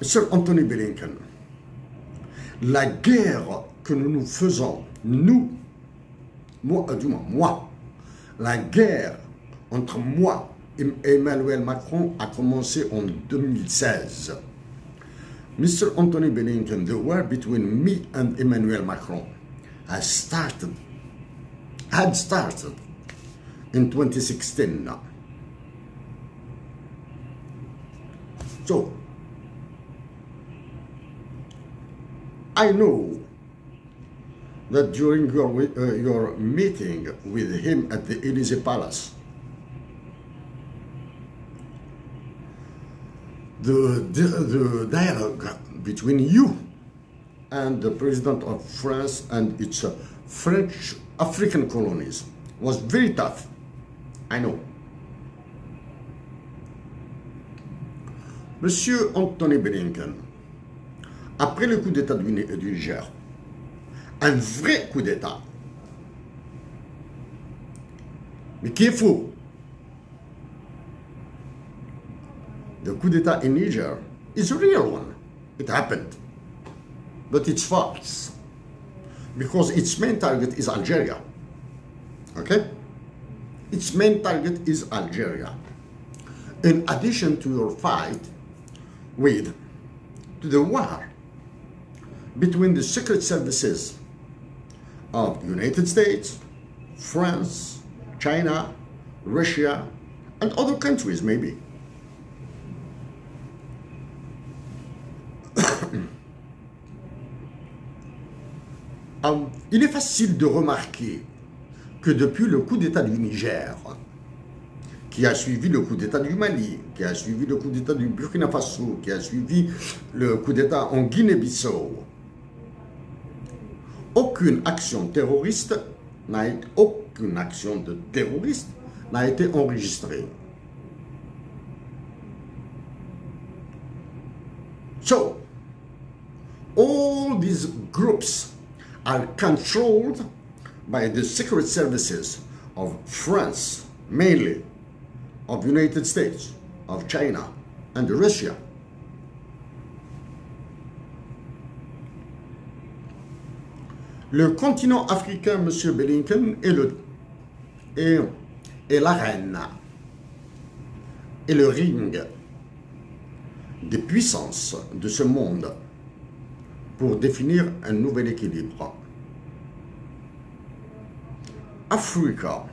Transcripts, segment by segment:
Monsieur Anthony Blinken, la guerre que nous nous faisons, nous, moi, euh, du moins moi, la guerre entre moi et Emmanuel Macron a commencé en 2016. Mr. Anthony Blinken, the war between me and Emmanuel Macron has started, had started in 2016 now. So, I know that during your, uh, your meeting with him at the Elysee Palace, the, the, the dialogue between you and the president of France and its uh, French African colonies was very tough. I know. Monsieur Anthony Blinken, après le coup d'État du, du Niger, un vrai coup d'État, mais qui est faux? The coup d'État in Niger is a real one. It happened. But it's false. Because its main target is Algeria. Okay? Its main target is Algeria. In addition to your fight with to the war between the secret services of the United States, France, China, Russia, and other countries maybe. Um, il est facile de remarquer que depuis le coup d'État du Niger, qui a suivi le coup d'État du Mali, qui a suivi le coup d'État du Burkina Faso, qui a suivi le coup d'État en Guinée-Bissau, aucune action terroriste n'a aucune action de terroriste n'a été enregistrée. So, all these groups are controlled by the secret services of France, mainly of United States, of China, and Russia. Le continent africain, M. Blinken, est, le, est, l'arène et le ring des puissances de ce monde pour définir un nouvel équilibre. Africa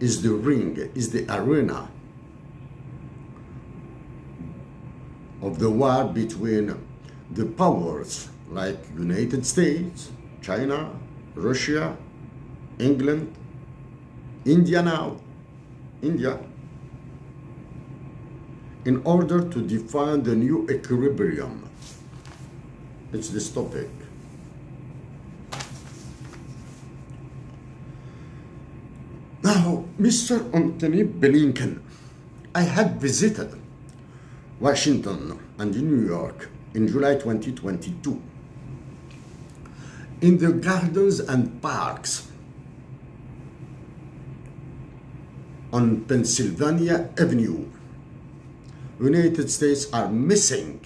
is the ring, is the arena of the war between the powers like United States, China, Russia, England, India now, India, in order to define the new equilibrium. It's this topic. Now, Mr. Anthony Blinken, I had visited Washington and New York in July 2022. In the gardens and parks on Pennsylvania Avenue, United States are missing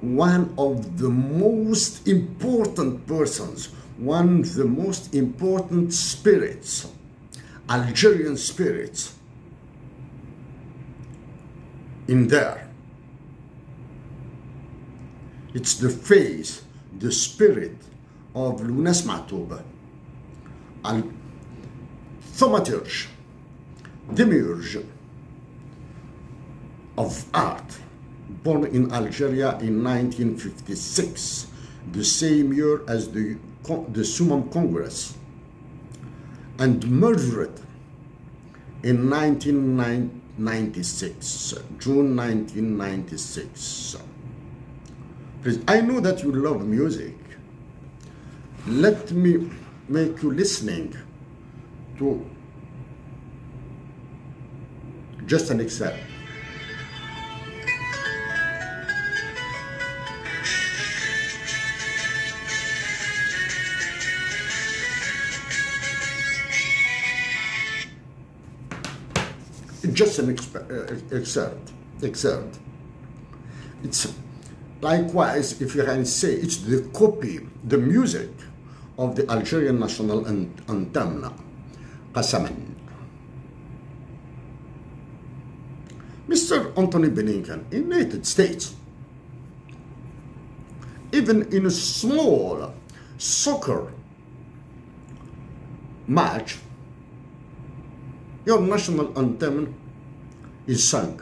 one of the most important persons, one of the most important spirits, Algerian spirits, in there. It's the face, the spirit of Lounes Matoub, al thaumaturge, demiurge of art, born in Algeria in 1956, the same year as the, the Soummam Congress, and murdered in 1996, June 1996. Please, I know that you love music. Let me make you listening to just an excerpt. just an uh, excerpt, excerpt. It's likewise, if you can say, it's the copy, the music of the Algerian national anthem, Kassaman. Mr. Anthony Blinken in United States, even in a small soccer match, your national anthem is sung.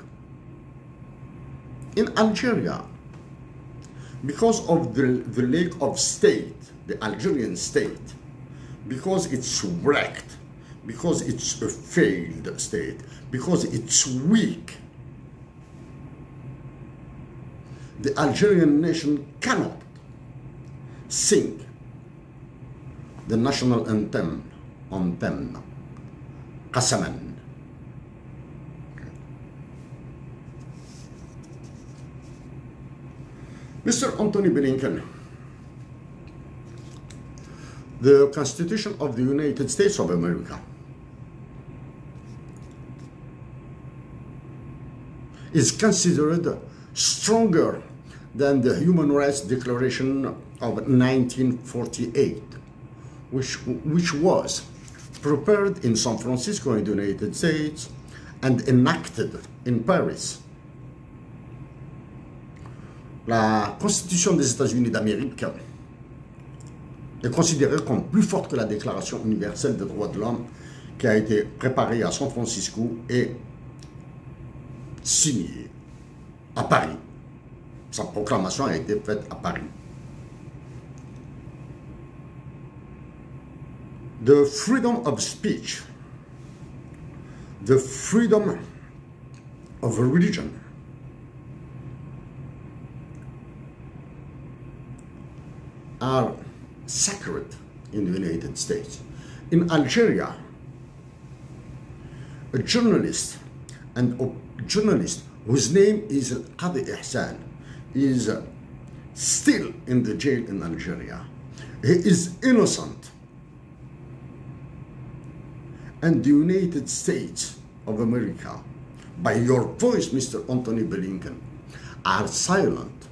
In Algeria, because of the, the lack of state, the Algerian state, because it's wrecked, because it's a failed state, because it's weak, the Algerian nation cannot sing the national anthem on them. Mr. Anthony Blinken, the Constitution of the United States of America is considered stronger than the Human Rights Declaration of 1948, which, which was prepared in San Francisco in the United States and enacted in Paris. La Constitution des États-Unis d'Amérique est considérée comme plus forte que la Déclaration universelle des droits de l'homme qui a été préparée à San Francisco et signée à Paris. Sa proclamation a été faite à Paris. The freedom of speech, the freedom of religion, are sacred in the United States. In Algeria, a journalist and a journalist whose name is Kadi Ihsane, is uh, still in the jail in Algeria. He is innocent. And the United States of America, by your voice, Mr. Anthony Blinken, are silent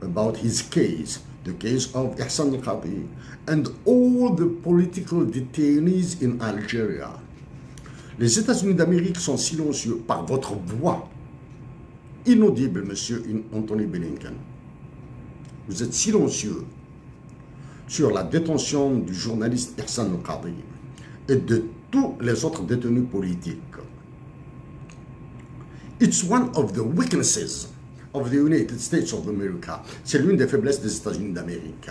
about his case, the case of Ihsan al-Qadi, and all the political detainees in Algeria. Les États-Unis d'Amérique sont silencieux par votre voix inaudible, monsieur Anthony Blinken. Vous êtes silencieux sur la détention du journaliste Ihsan al et de tous les autres détenus politiques. It's one of the weaknesses of the United States of America. C'est l'une des faiblesses des États-Unis d'Amérique.